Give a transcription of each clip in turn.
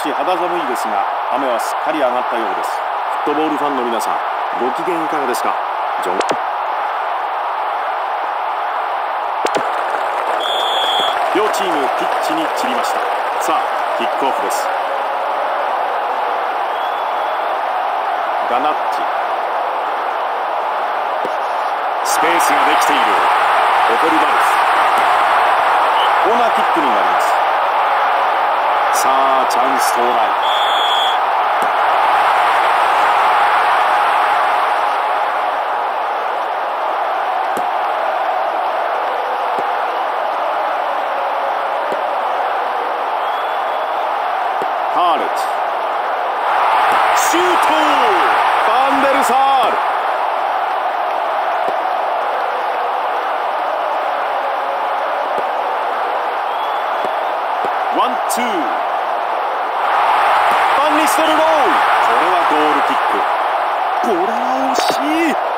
し肌寒いですが雨はすっかり上がったようです。フットボールファンの皆さんご機嫌いかがですか？ジョン。両チームピッチに散りました。さあキックオフです。ガナッチ。スペースができている。オフェルバルスコーナーキックになります。さあチャンス到来ハーレットシュートファンデルサールワンツーファンニステルローこれはゴールキックこれは惜しい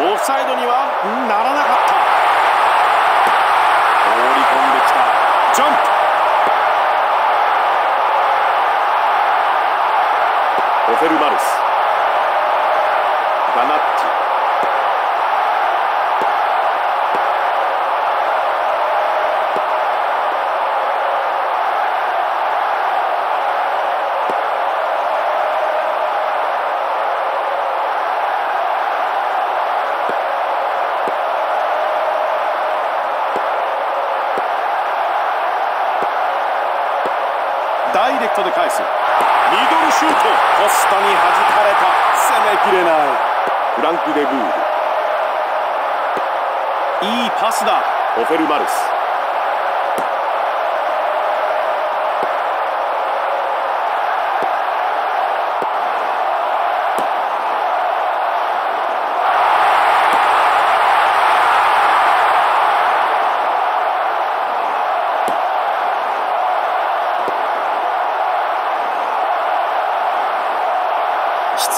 オフサイドにはならなかった放り込んできたジャンプオフェルマルスガナッチダイレクトで返すミドルシュートポストに弾かれた攻めきれないフランク・デブールいいパスだオフェルマルス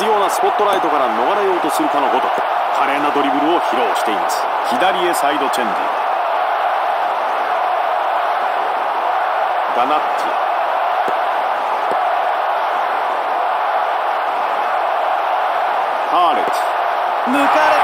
必要なスポットライトから逃れようとするかのごとく華麗なドリブルを披露しています。左へサイドチェンジ。ガナッチ。ハーレッツ。抜かれ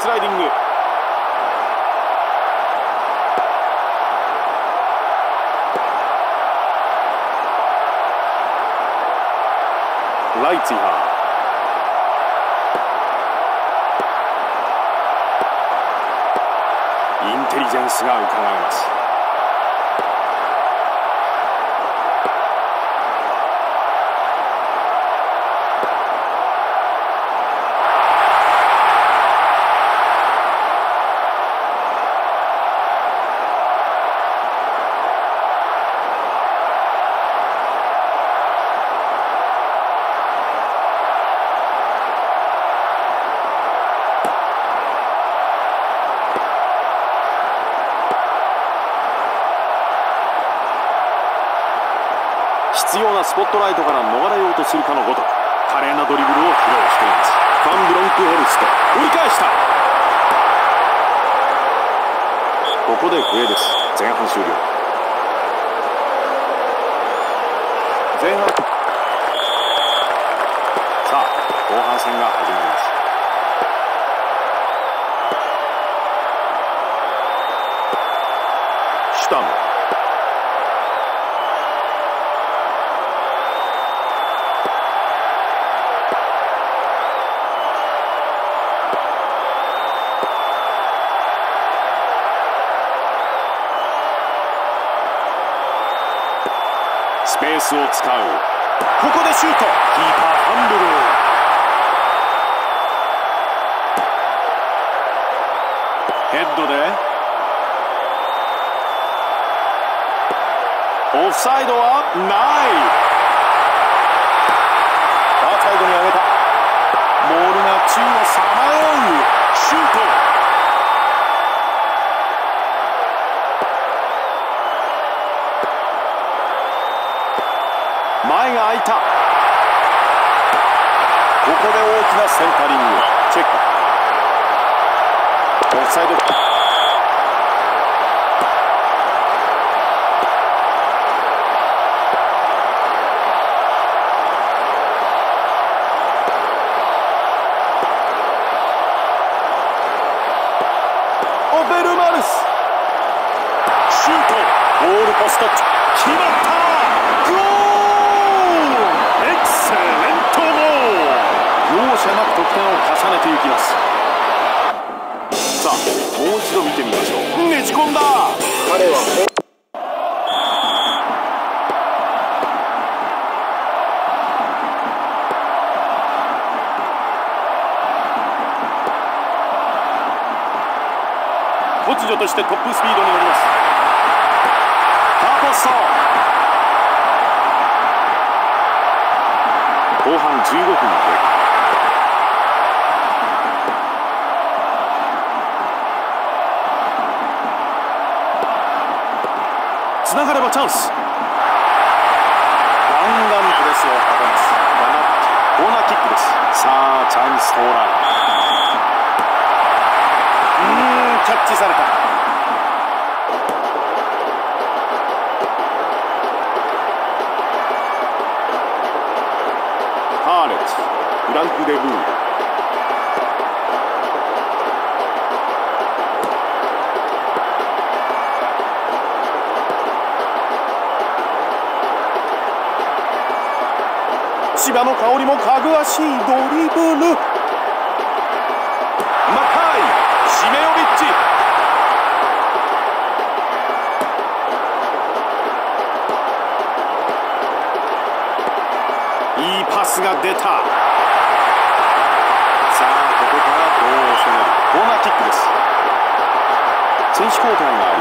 スライディング。ライツィハー。インテリジェンスがうかがえます。スペースを使う。ここでシュート。キーパーハンブルヘッドで。オフサイドはない。ファーサイドに上げた。ボールが宙をさまよう。シュート。Մեկնա Սենթարինի։ Չեք։ Օֆսայդը つながればチャンス。ガンガンプレスをかけます。ダナッチコーナーキックです。さあチャンス到来。うーんキャッチされた。ハーレッツフランク・デ・ブー香りもかぐわしいドリブル。マカイシメオビッチ。いいパスが出た。さあここからどう攻めるコーナーキックです。選手交代が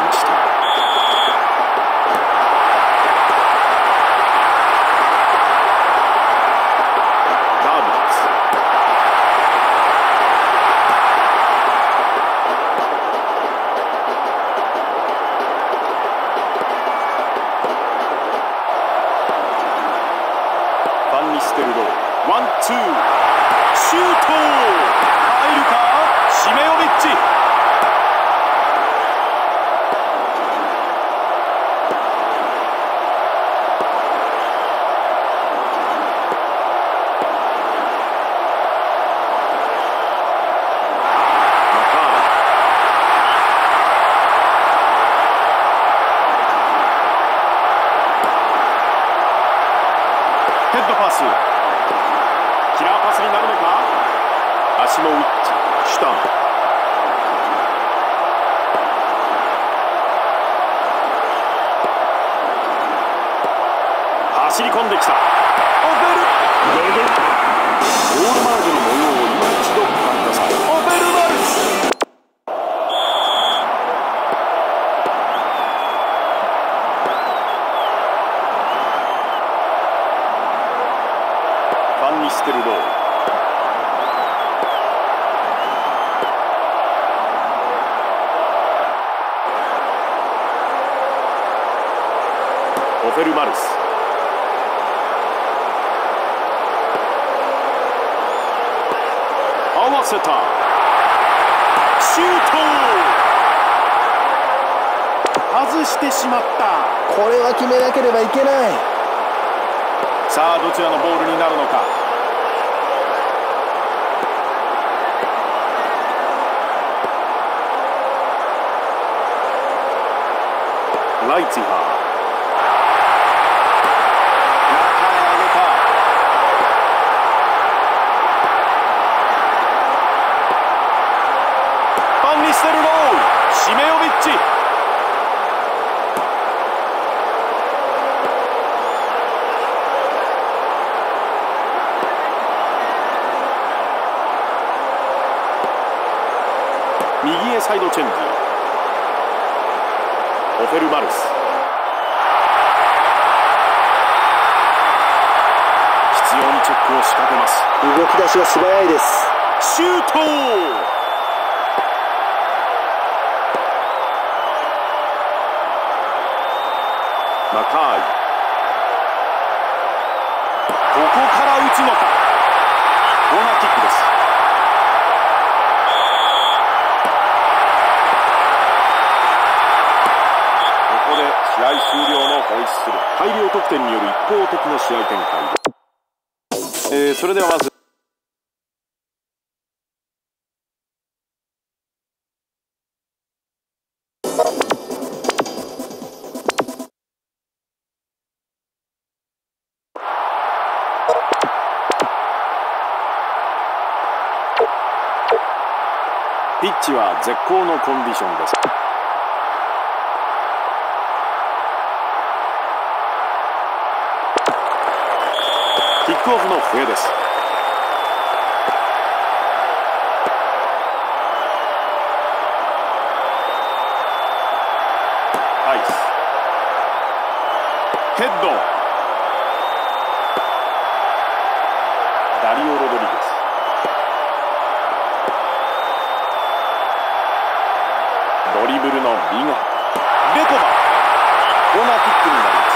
決めなければいけない。さあどちらのボールになるのか。ライツィハー中へ上げたファンニステルローシメオビッチ右へサイドチェンジ。オフェルマルス。必要にチェックを仕掛けます。動き出しが素早いです。シュート試合展開、えー、それではまずピッチは絶好のコンディションですキックオフの笛です。アイスヘッド。ダリオ・ロドリゲス。ドリブルのリガレコバ。コーナーキックになります。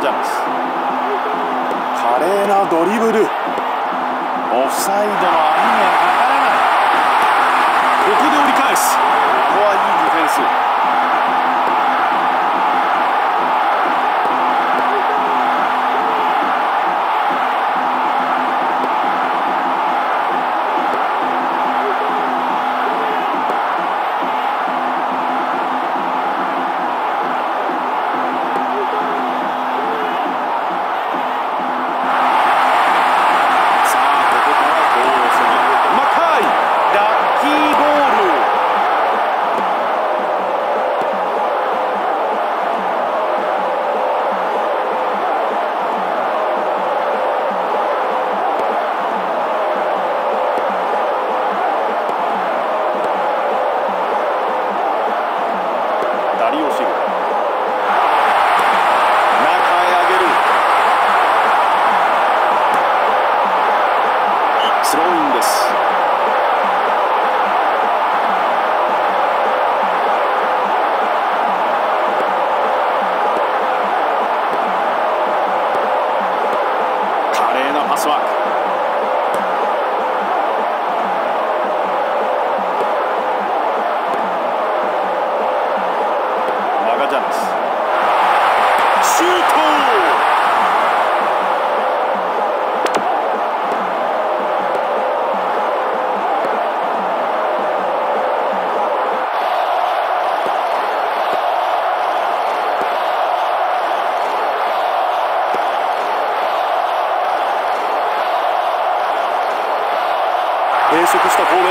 ジャムス。華麗なドリブル。オフサイドの網がかからない。ここで折り返す。ここはいいディフェンス。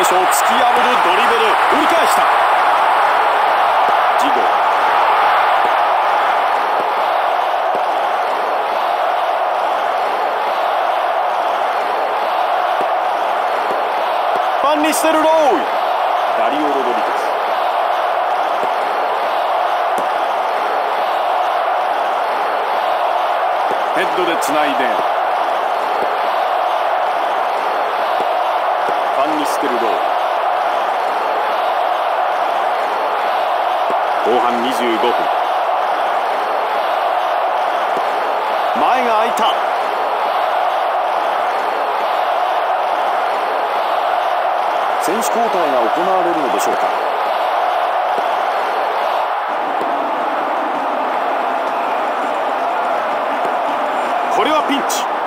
手を突き破るドリブル折り返した。ジゴファンにしてるローイ。ダリオ・ロドリゲス。ヘッドでつないで。25分。前が開いた。選手交代が行われるのでしょうか。これはピンチ。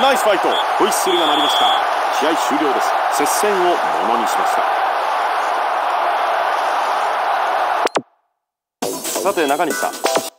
ナイスファイト。ホイッスルが鳴りました。試合終了です。接戦をものにしました。さて中西さん。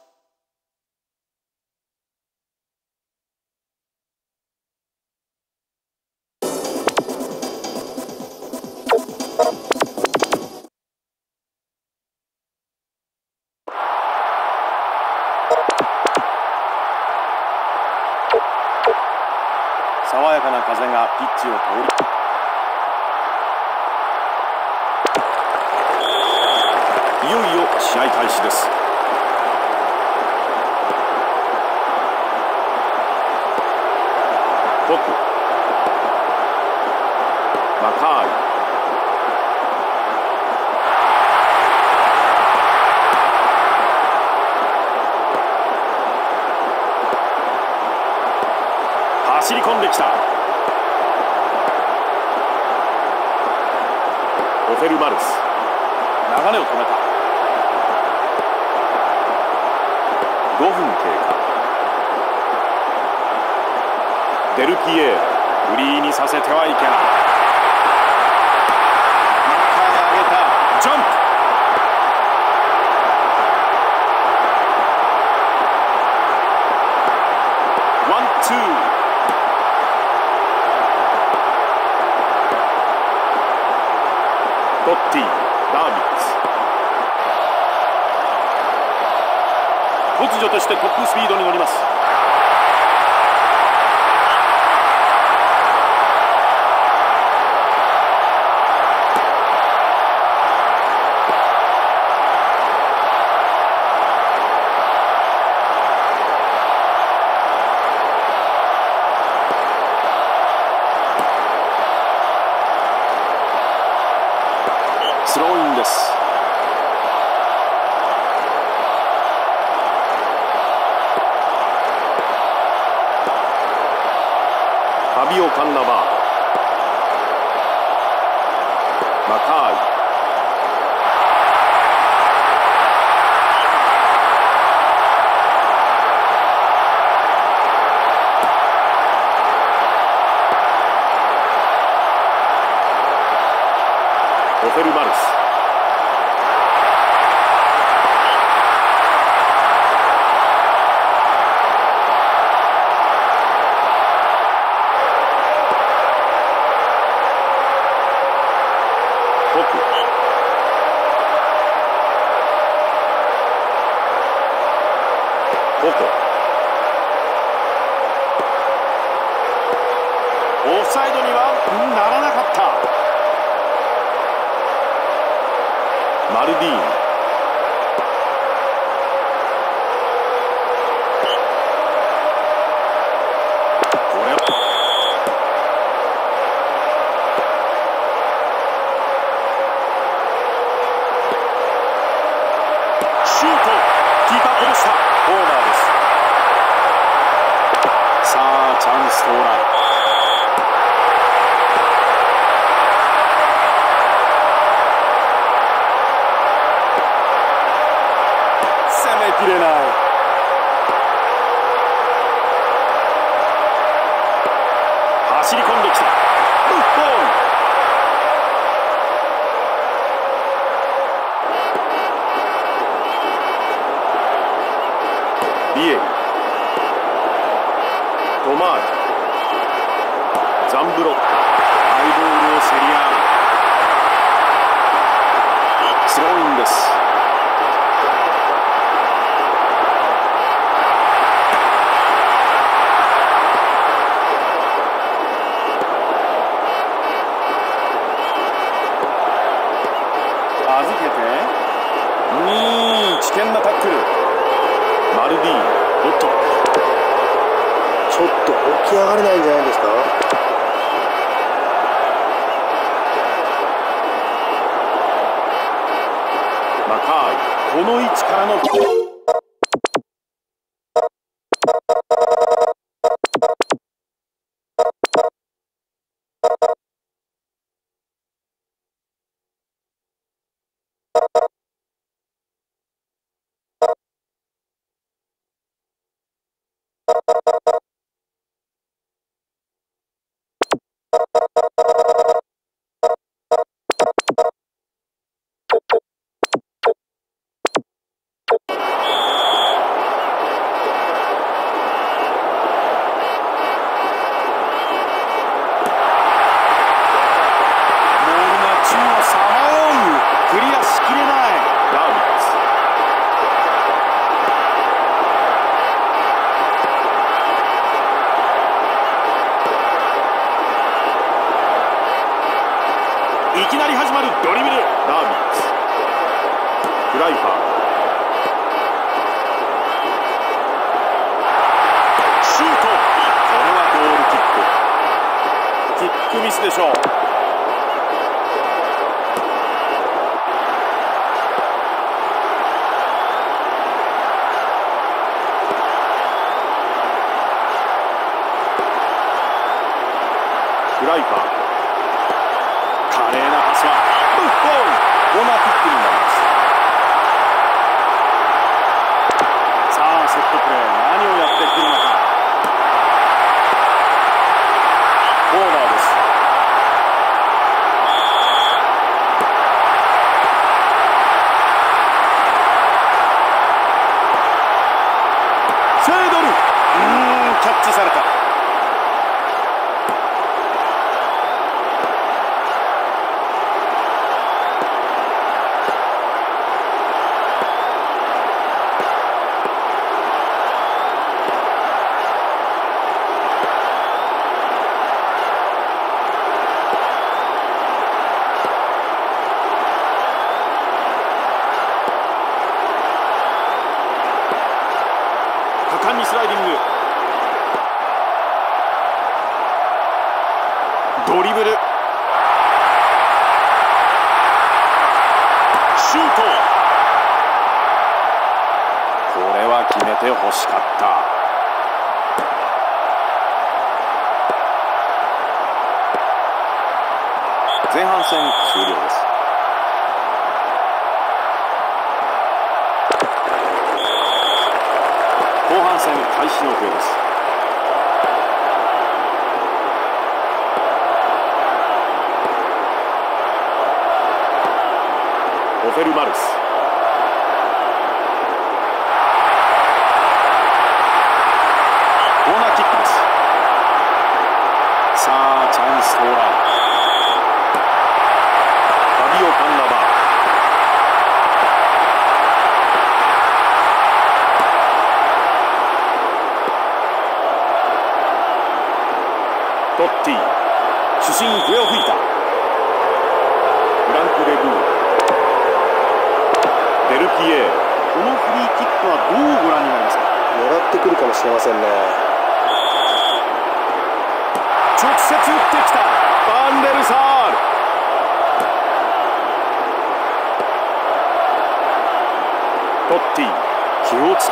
突如としてトップスピードに乗ります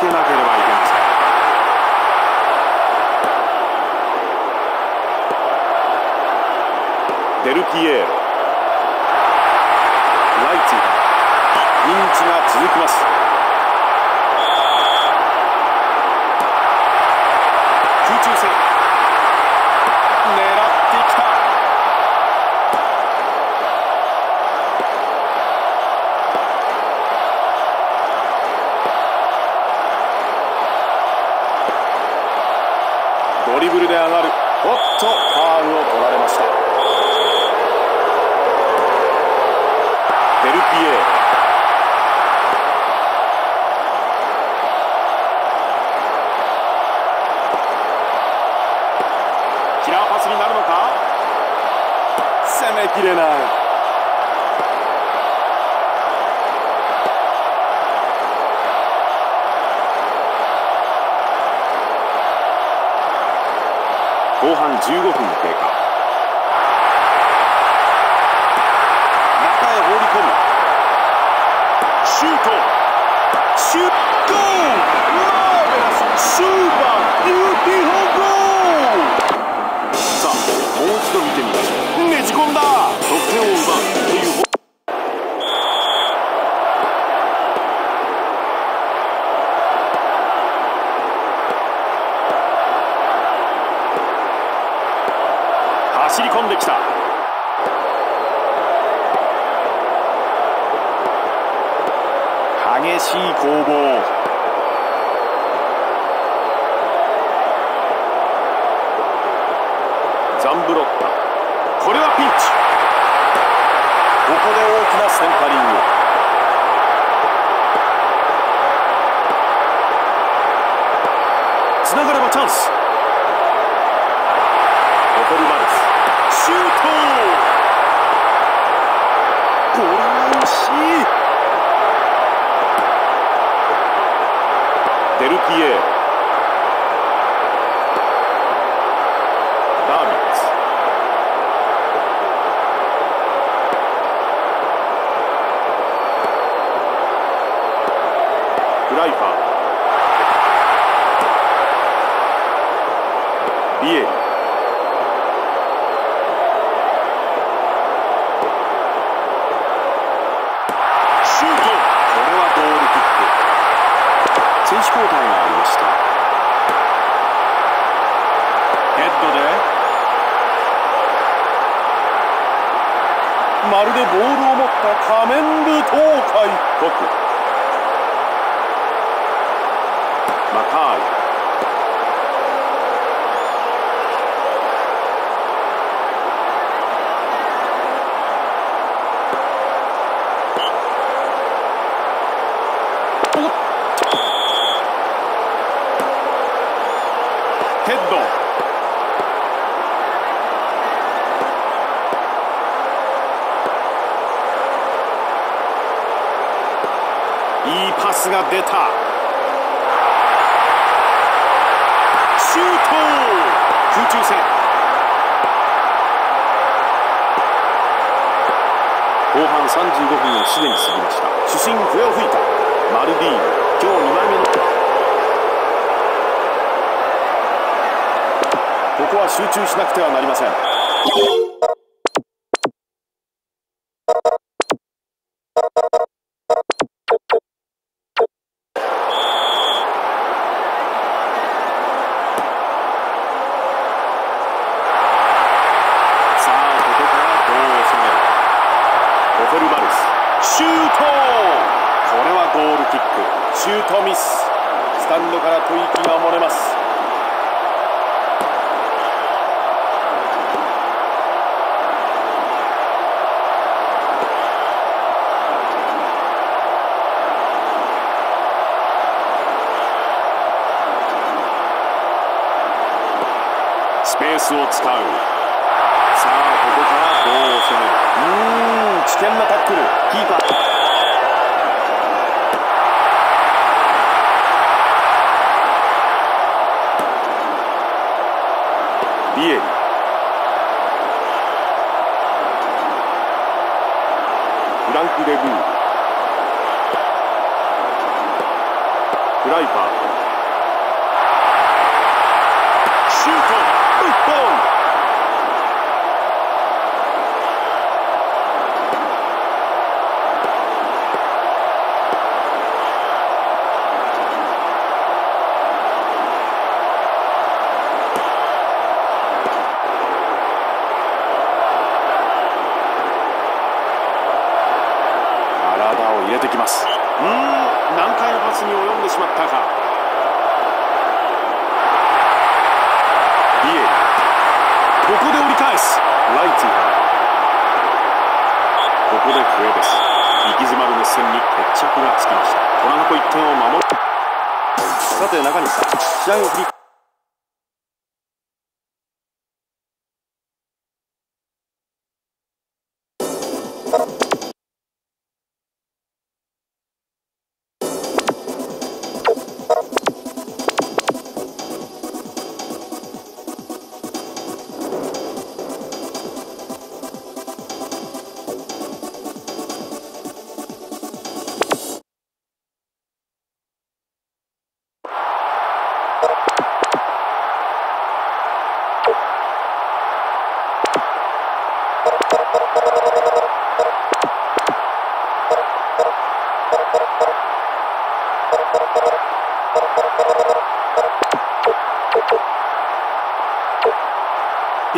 けなければいけません。デルピエーロ。ライツィがピンチが続きます。り込んできた。激しい攻防。が出た。シュート。空中戦。後半35分をすでに過ぎました。主審笛を吹いた。マルディー今日2枚目の。ここは集中しなくてはなりません。デー。フライパー。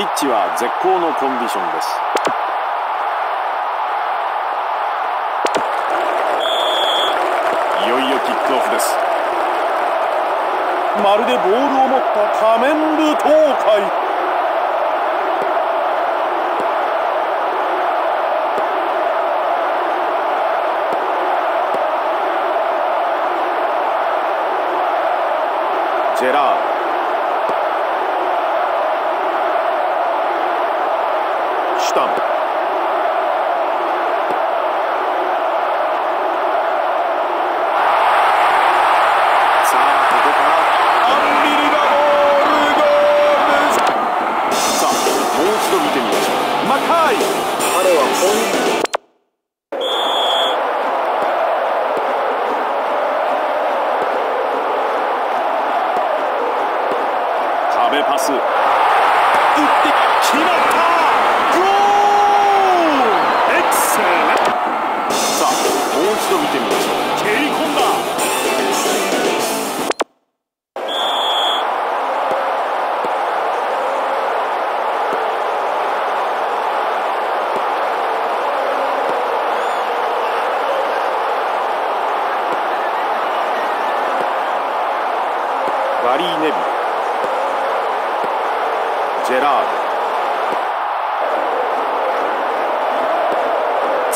ピッチは絶好のコンディションです。いよいよキックオフです。まるでボールを持った仮面舞踏会。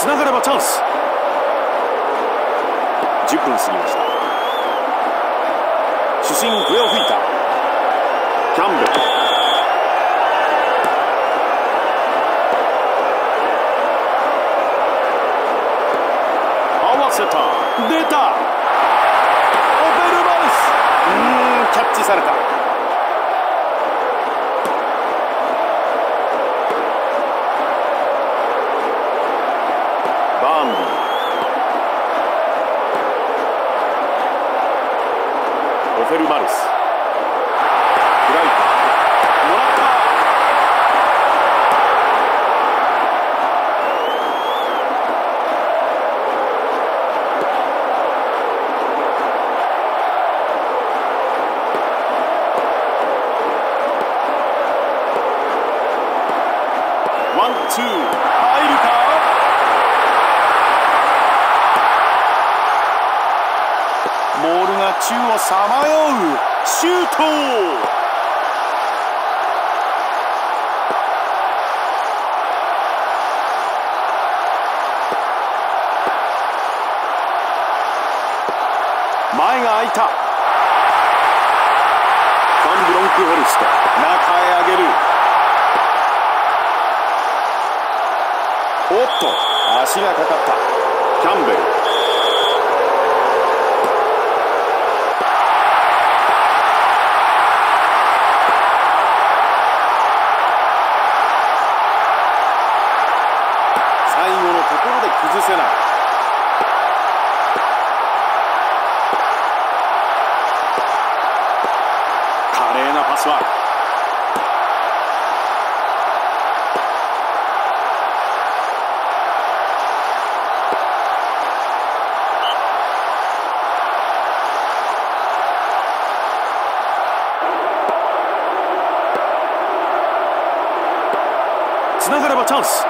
ながらもチャンス。10分過ぎました。主審笛を吹いたキャンベル。Santos.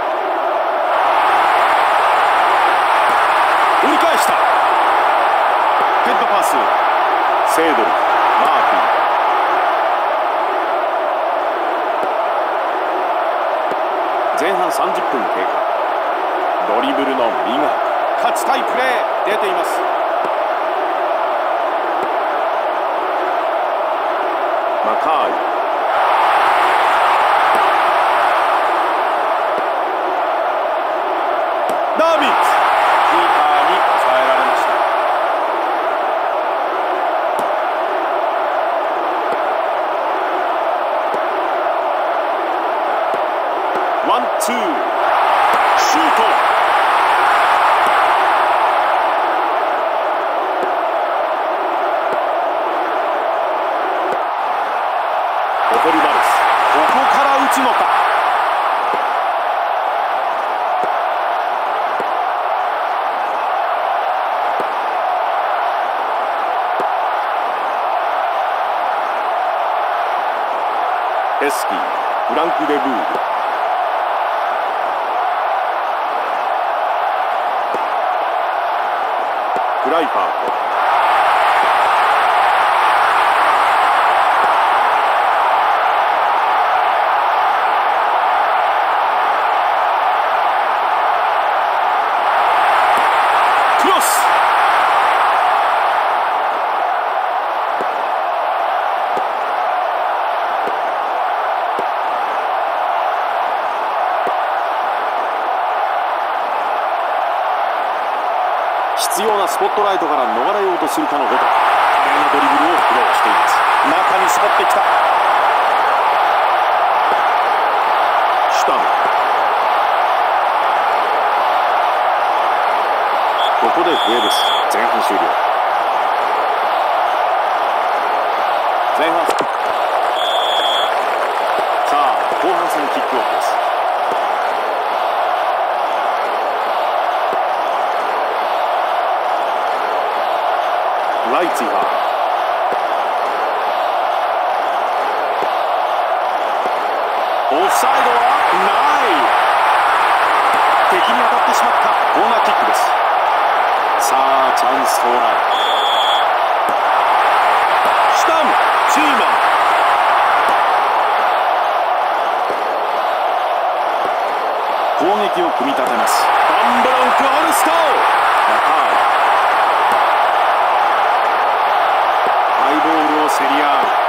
レスキーフランク・デ・ブールフライパー。する可能性攻撃を組み立てます。フンブロンクホルストハイボールを競り合う。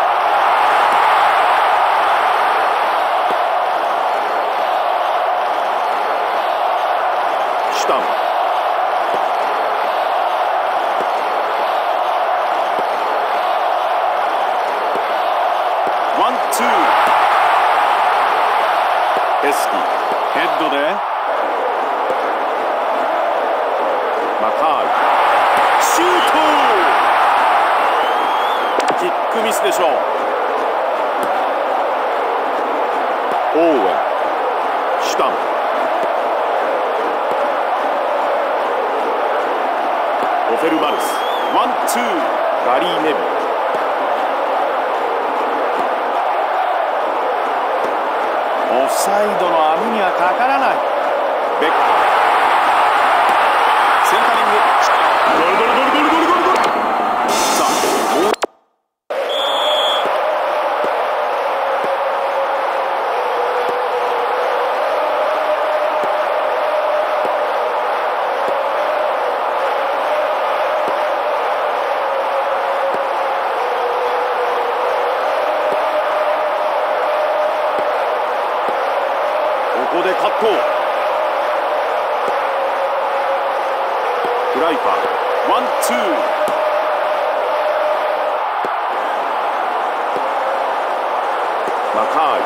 マカーイ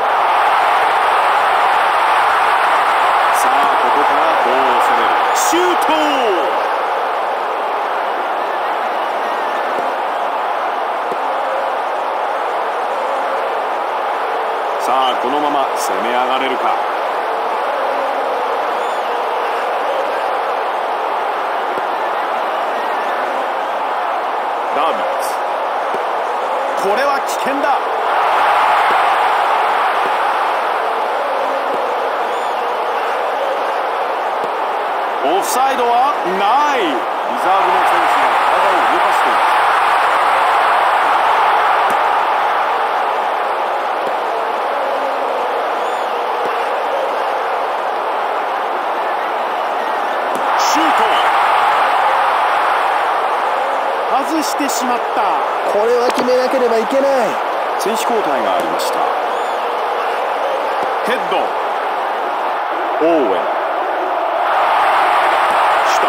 さあここからどう攻めるシュート。さあこのまま攻め上がれるかダービッツこれは危険だオフサイドはない。リザーブの選手が体を動かしている外してしまった。これは決めなければいけない。選手交代がありました。ヘッド。オーウェンシュタ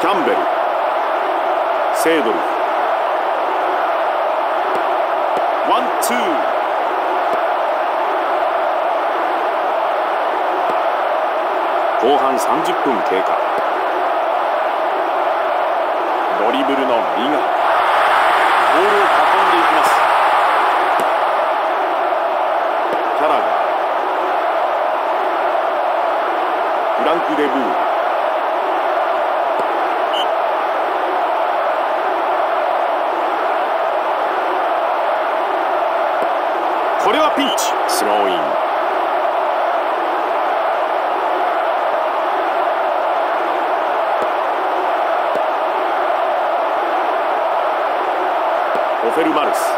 ンキャンベル。セードル。ワンツー。後半30分経過。ドリブルのリガボールを運んでいきます。キャラガー。フランク・デブーこれはピンチスローインフェルマルス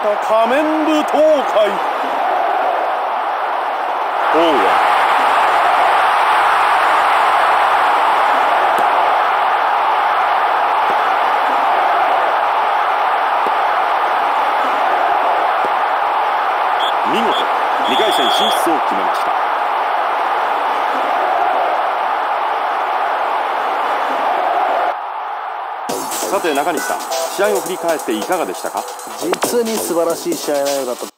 った仮面舞踏会。王は見事。2回戦進出を決めました。さて中西さん試合を振り返っていかがでしたか？実に素晴らしい試合内容だったと